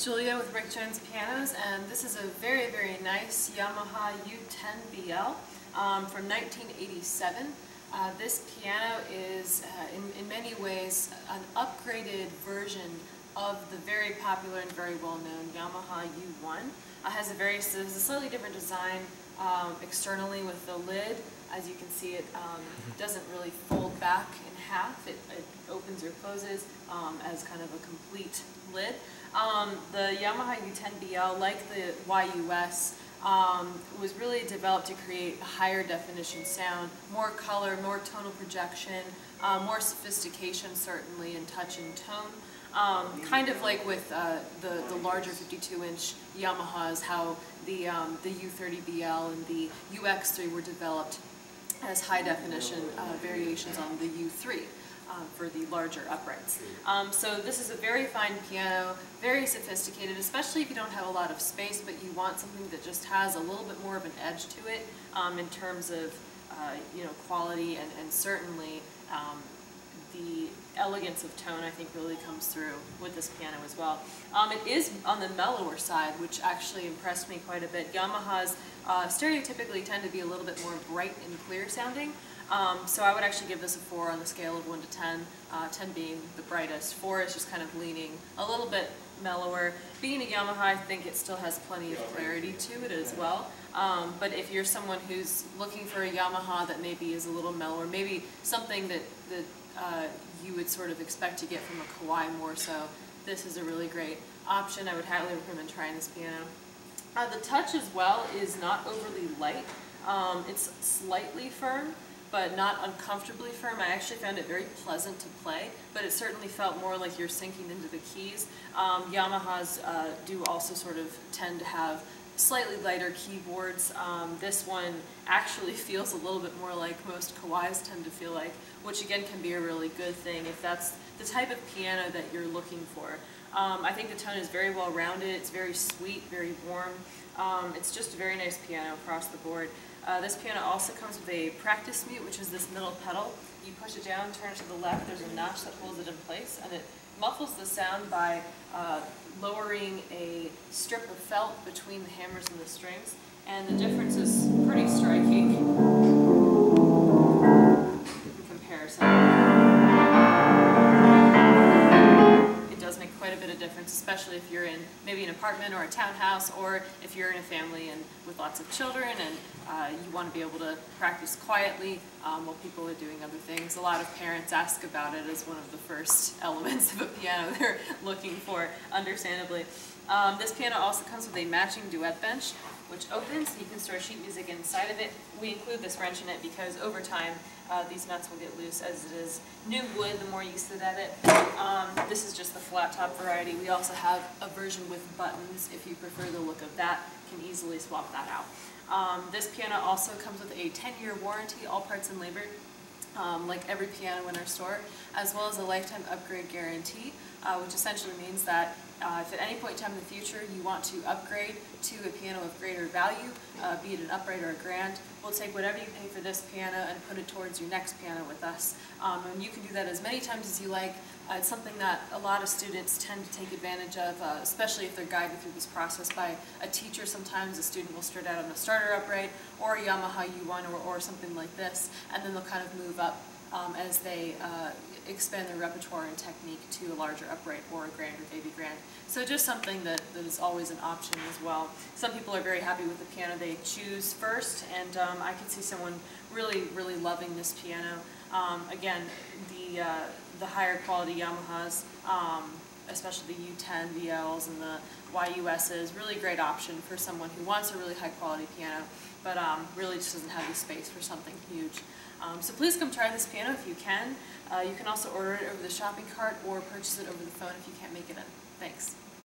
is Julia with Rick Jones Pianos, and this is a very, very nice Yamaha U10BL um, from 1987. Uh, this piano is, uh, in, in many ways, an upgraded version of the very popular and very well-known Yamaha U1. Uh, has a very, has a slightly different design um, externally with the lid. As you can see, it um, doesn't really fold back in half. It, it opens or closes um, as kind of a complete lid. Um, the Yamaha U10BL, like the YUS, um, was really developed to create higher definition sound, more color, more tonal projection, uh, more sophistication certainly in touch and tone. Um, kind of like with uh, the, the larger 52-inch Yamahas, how the, um, the U30BL and the UX3 were developed as high definition uh, variations on the U3 um, for the larger uprights. Um, so this is a very fine piano, very sophisticated, especially if you don't have a lot of space, but you want something that just has a little bit more of an edge to it um, in terms of uh, you know quality and, and certainly um, the elegance of tone I think really comes through with this piano as well. Um, it is on the mellower side, which actually impressed me quite a bit. Yamahas uh, stereotypically tend to be a little bit more bright and clear sounding, um, so I would actually give this a 4 on the scale of 1 to 10, uh, 10 being the brightest. 4 is just kind of leaning a little bit mellower. Being a Yamaha, I think it still has plenty of clarity to it as well. Um, but if you're someone who's looking for a Yamaha that maybe is a little mellower, maybe something that, that uh, you would sort of expect to get from a Kawai more so, this is a really great option. I would highly recommend trying this piano. Uh, the touch as well is not overly light. Um, it's slightly firm, but not uncomfortably firm. I actually found it very pleasant to play, but it certainly felt more like you're sinking into the keys. Um, Yamahas uh, do also sort of tend to have slightly lighter keyboards. Um, this one actually feels a little bit more like most Kawais tend to feel like, which again can be a really good thing if that's the type of piano that you're looking for. Um, I think the tone is very well rounded, it's very sweet, very warm. Um, it's just a very nice piano across the board. Uh, this piano also comes with a practice mute, which is this middle pedal. You push it down, turn it to the left, there's a notch that holds it in place, and it muffles the sound by uh, lowering a strip of felt between the hammers and the strings. And the difference is pretty striking apartment or a townhouse, or if you're in a family and with lots of children and uh, you want to be able to practice quietly um, while people are doing other things. A lot of parents ask about it as one of the first elements of a piano they're looking for, understandably. Um, this piano also comes with a matching duet bench, which opens. You can store sheet music inside of it. We include this wrench in it because over time uh, these nuts will get loose as it is new wood the more you sit at it. Um, this is just the flat top variety. We also have a version with buttons if you prefer the look of that. can easily swap that out. Um, this piano also comes with a 10-year warranty, all parts and labor, um, like every piano in our store, as well as a lifetime upgrade guarantee, uh, which essentially means that uh, if at any point in time in the future you want to upgrade to a piano of greater value, uh, be it an upright or a grand, we'll take whatever you pay for this piano and put it towards your next piano with us. Um, and you can do that as many times as you like. Uh, it's something that a lot of students tend to take advantage of, uh, especially if they're guided through this process by a teacher. Sometimes a student will start out on a starter upright or a Yamaha U1 or, or something like this, and then they'll kind of move up um, as they uh, expand their repertoire and technique to a larger upright or a grand or baby grand. So just something that, that is always an option as well. Some people are very happy with the piano they choose first, and um, I could see someone really, really loving this piano. Um, again, the, uh, the higher quality Yamahas, um, especially the U10BLs and the YUSs, really great option for someone who wants a really high quality piano, but um, really just doesn't have the space for something huge. Um, so please come try this piano if you can. Uh, you can also order it over the shopping cart or purchase it over the phone if you can't make it in. Thanks.